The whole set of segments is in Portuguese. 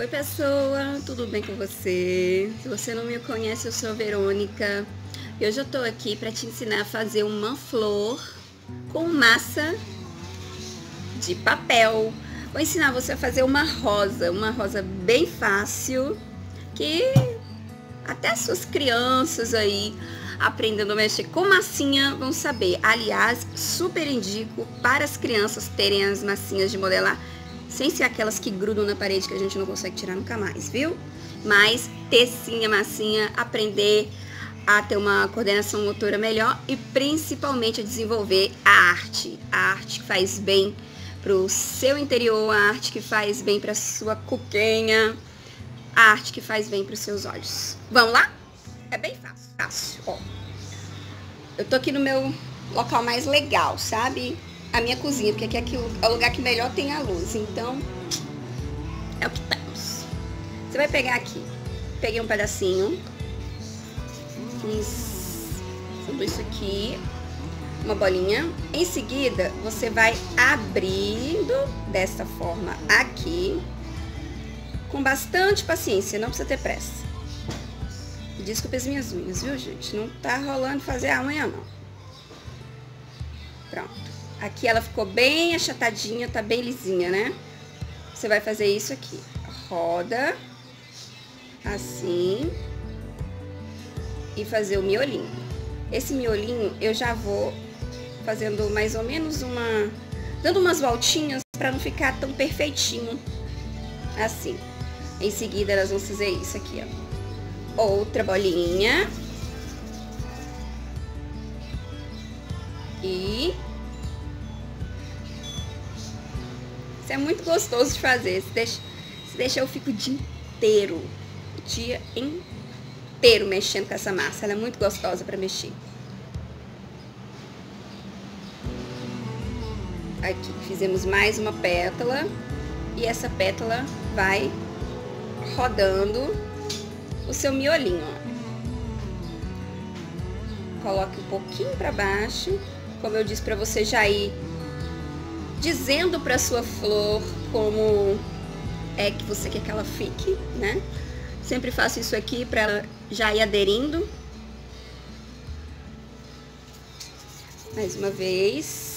Oi pessoa, tudo bem com você? Se você não me conhece, eu sou a Verônica e hoje eu tô aqui para te ensinar a fazer uma flor com massa de papel. Vou ensinar você a fazer uma rosa, uma rosa bem fácil que até as suas crianças aí aprendendo a mexer com massinha vão saber. Aliás, super indico para as crianças terem as massinhas de modelar sem ser aquelas que grudam na parede que a gente não consegue tirar nunca mais, viu? Mas ter sim a massinha, aprender a ter uma coordenação motora melhor e principalmente a desenvolver a arte. A arte que faz bem para o seu interior, a arte que faz bem para sua cuquinha, a arte que faz bem para os seus olhos. Vamos lá? É bem fácil, fácil. Ó, eu tô aqui no meu local mais legal, sabe? A minha cozinha, porque aqui é o lugar que melhor tem a luz. Então, é o que temos. Você vai pegar aqui. Peguei um pedacinho. Fiz tudo isso aqui. Uma bolinha. Em seguida, você vai abrindo desta forma aqui. Com bastante paciência, não precisa ter pressa. Desculpe as minhas unhas, viu, gente? Não tá rolando fazer a unha, não. Pronto. Aqui ela ficou bem achatadinha, tá bem lisinha, né? Você vai fazer isso aqui. Roda. Assim. E fazer o miolinho. Esse miolinho eu já vou fazendo mais ou menos uma... Dando umas voltinhas para não ficar tão perfeitinho. Assim. Em seguida nós vamos fazer isso aqui, ó. Outra bolinha. E Isso é muito gostoso de fazer. Se deixa, se deixa eu fico o dia inteiro, o dia inteiro mexendo com essa massa. Ela é muito gostosa para mexer. Aqui, fizemos mais uma pétala. E essa pétala vai rodando o seu miolinho, ó. Coloque um pouquinho para baixo. Como eu disse para você já ir dizendo para sua flor como é que você quer que ela fique, né? Sempre faço isso aqui para ela já ir aderindo. Mais uma vez.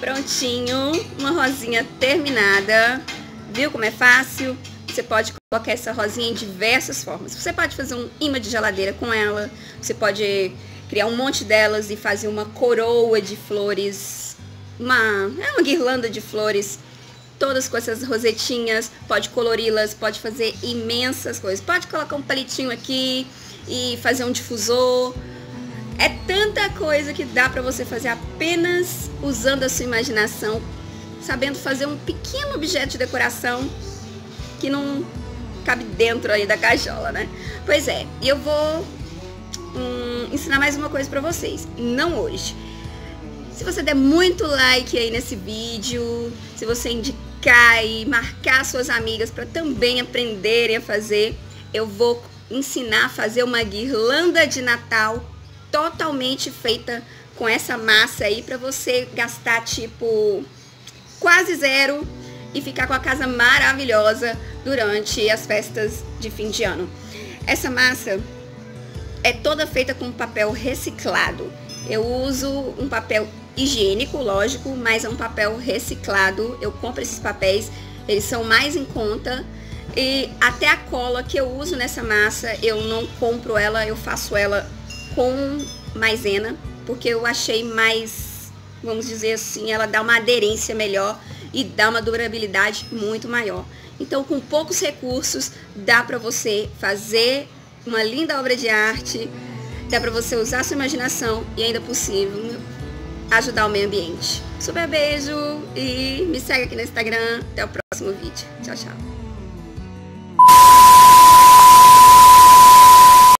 Prontinho, uma rosinha terminada. Viu como é fácil? Você pode colocar essa rosinha em diversas formas. Você pode fazer um imã de geladeira com ela. Você pode criar um monte delas e fazer uma coroa de flores. Uma, é uma guirlanda de flores. Todas com essas rosetinhas. Pode colori-las, pode fazer imensas coisas. Pode colocar um palitinho aqui e fazer um difusor é tanta coisa que dá para você fazer apenas usando a sua imaginação, sabendo fazer um pequeno objeto de decoração que não cabe dentro aí da cajola, né? Pois é, e eu vou hum, ensinar mais uma coisa para vocês, não hoje. Se você der muito like aí nesse vídeo, se você indicar e marcar suas amigas para também aprenderem a fazer, eu vou ensinar a fazer uma guirlanda de Natal totalmente feita com essa massa aí para você gastar tipo quase zero e ficar com a casa maravilhosa durante as festas de fim de ano. Essa massa é toda feita com papel reciclado. Eu uso um papel higiênico, lógico, mas é um papel reciclado. Eu compro esses papéis, eles são mais em conta. E até a cola que eu uso nessa massa, eu não compro ela, eu faço ela com maisena, porque eu achei mais, vamos dizer assim, ela dá uma aderência melhor e dá uma durabilidade muito maior. Então, com poucos recursos, dá para você fazer uma linda obra de arte dá para você usar sua imaginação e ainda possível ajudar o meio ambiente. Super beijo e me segue aqui no Instagram. Até o próximo vídeo. Tchau, tchau.